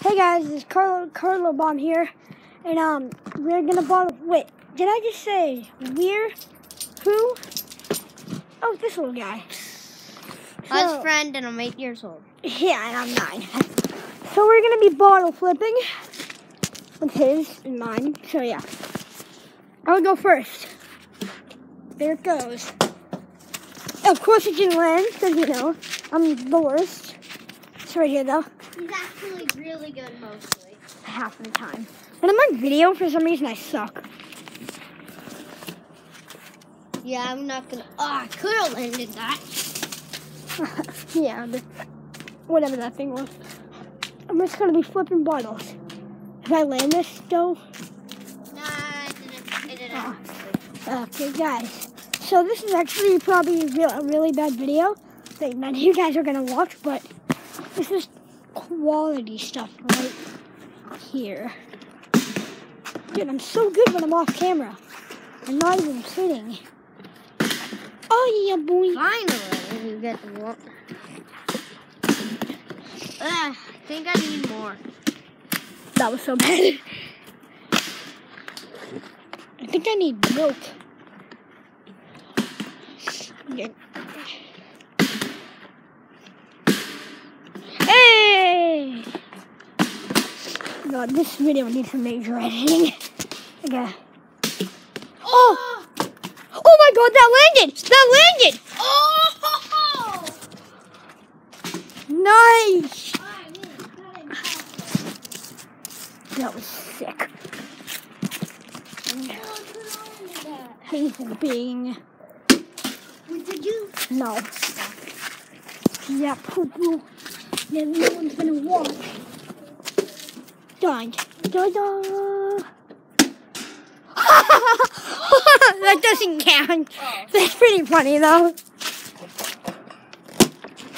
Hey guys, it's Carlo Carlo Bomb here, and um, we're gonna bottle. Wait, did I just say we're who? Oh, this little guy. So- friend and I'm eight years old. Yeah, and I'm nine. So we're gonna be bottle flipping with his and mine. So yeah, I'll go first. There it goes. Of course it didn't land, because you know I'm the worst. It's right here though, He's actually really good mostly. half of the time. When I'm on video, for some reason I suck. Yeah, I'm not gonna. Oh, I could have landed that. yeah, whatever that thing was. I'm just gonna be flipping bottles. If I land this though, Nah, I didn't. I didn't. Ah. Okay, guys. So this is actually probably a, a really bad video that none of you guys are gonna watch, but this is quality stuff right here. Dude, I'm so good when I'm off camera. I'm not even kidding. Oh yeah, boy. Finally, you get the one. Ah, I think I need more. That was so bad. I think I need milk. Yeah. Hey! God, this video needs some major editing. Okay. Oh! Oh my god, that landed! That landed! Oh! Nice! That was sick. Hazel being. Did you? No. Yeah, poo poo. Yeah, no one's gonna watch. Da. that doesn't count. That's pretty funny though.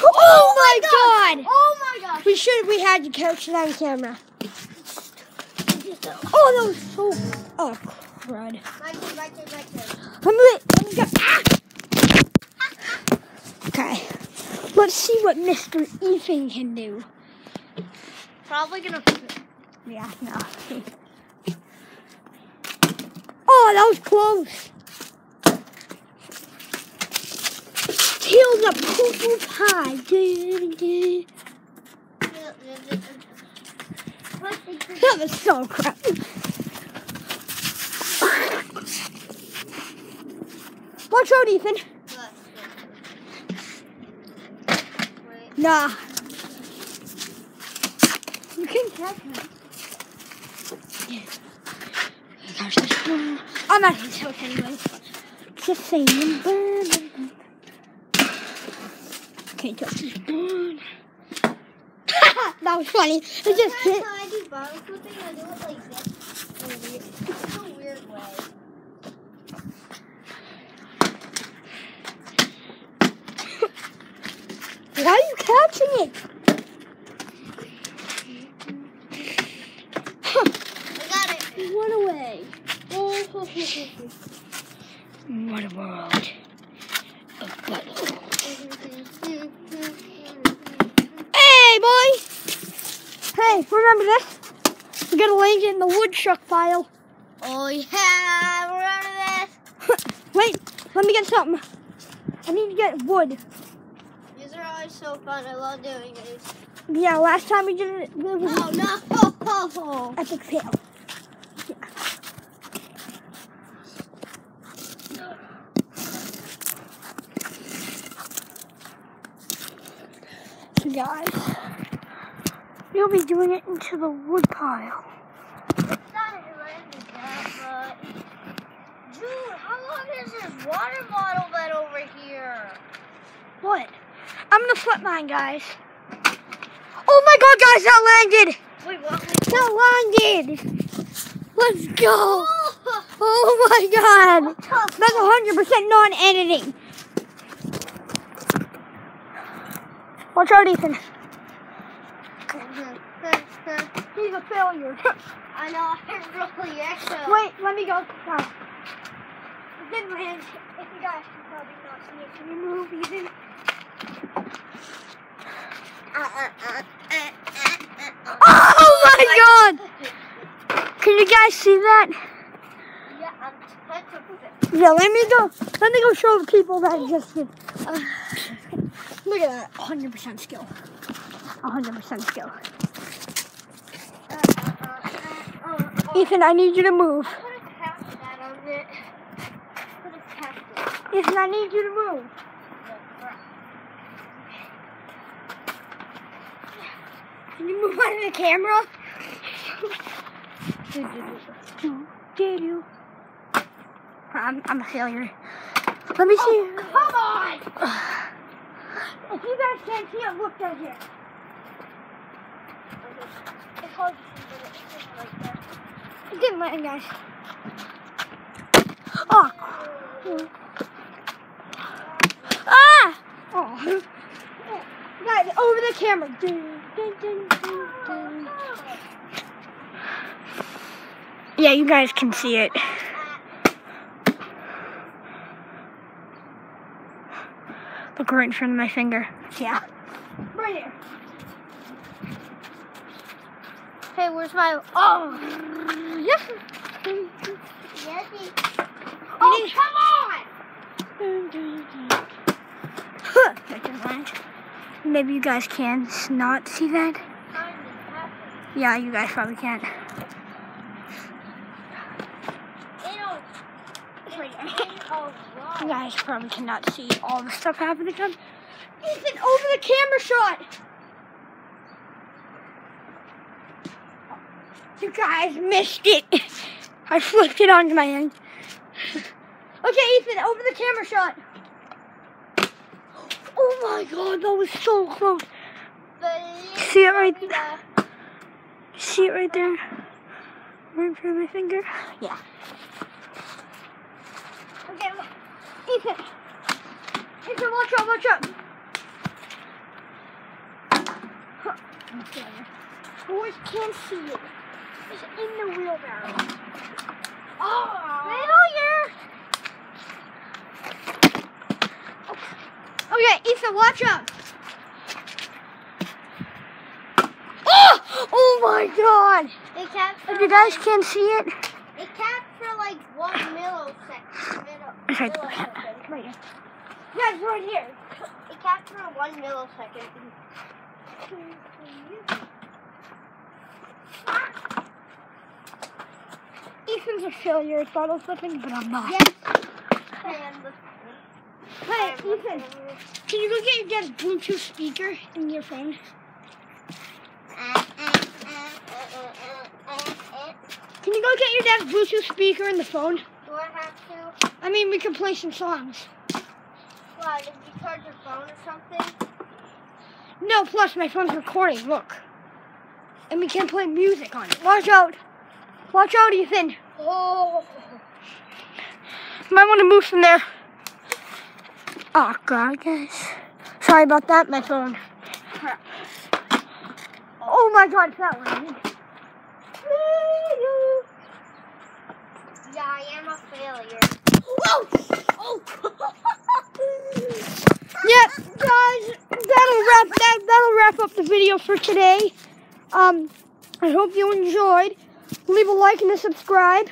Oh, my god. Oh my gosh! We should we had to catch it on camera. Oh, that was so. Oh, crud. My turn, my turn, my turn. I'm lit. I'm go- ah! Okay. Let's see what Mr. Ethan can do. Probably gonna. Yeah, no. Oh, that was close. Kill the poo poo pie. That was so crap. Watch out, Ethan. Nah. You can catch him. Gosh, this- I'm at his house anyway. Just saying. Can't touch this bird. that was funny. It just hit. I do bottle flipping, I do it like this. In a weird, it's a weird way. Why are you catching it? I got it. It went away. What a world. of bubble. Hey, boy! Hey, remember this? We gotta link it in the woodchuck file. Oh yeah, remember this? Wait, let me get something. I need to get wood. These are always so fun. I love doing these. Yeah, last time we did it, it was Oh no! epic fail. Guys, you'll be doing it into the wood pile. Dude, how long has this water bottle been over here? What? I'm gonna flip mine, guys. Oh my god, guys, that landed! Wait, what? That landed! Let's go! Oh my god! That's 100% non-editing. Watch out, Ethan. He's a failure. I know, I really actually. Wait, let me go. Wow. It didn't land. If you guys can probably not see it, can you move, Ethan? Oh god! Can you guys see that? Yeah, I'm. Yeah, let me go. Let me go show the people that just did. Uh, look at that. 100% skill. 100% skill. Ethan, I need you to move. Put a cap on it. Put a cap there. Ethan, I need you to move. Can you move out of the camera? I'm, I'm a failure. Let me oh, see. Come on! If you guys can't see it, look down here. It's hard to see, but it's right there. It didn't land, guys. Oh. Ah! Oh. Guys, over the camera. Dun, dun, dun, dun, dun. Yeah, you guys can see it. Look right in front of my finger. Yeah. Right here. Hey, where's my... Oh. Yes. Yeti? Oh, come on! Huh. Maybe you guys can not see that. Time is happening. Yeah, you guys probably can't. They don't... It's like in a You guys probably cannot see all the stuff happening. Ethan, over the camera shot. You guys missed it. I flipped it onto my hand. Okay, Ethan, over the camera shot. Oh my god, that was so close. See it right there? See it right there? Right in front of my finger? Yeah. Okay, look. Ethan. Ethan, watch out, watch out. Okay. Boys can't see it. It's in the wheelbarrow. Oh, failure. Okay, Ethan, watch out. Oh! Oh my god! It If you guys like, can't see it, it capped for like one millisecond. Millisecond. right here. Guys, right here. It capped for one millisecond. Ethan's a failure at bottle flipping, but I'm not. Yes. Hey, Ethan, can you go get your dad's Bluetooth speaker in your phone? Can you go get your dad's Bluetooth speaker in the phone? Do I have to? I mean, we can play some songs. What, did you charge your phone or something? No, plus my phone's recording, look. And we can play music on it. Watch out. Watch out, Ethan. Oh. Might want to move from there. Oh, God, guys. Sorry about that, my phone. Oh, my God, it's that landed. Yeah, I am a failure. Whoa! Oh! yep, guys, that'll wrap that that'll wrap up the video for today. Um, I hope you enjoyed. Leave a like and a subscribe,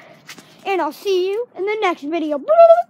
and I'll see you in the next video.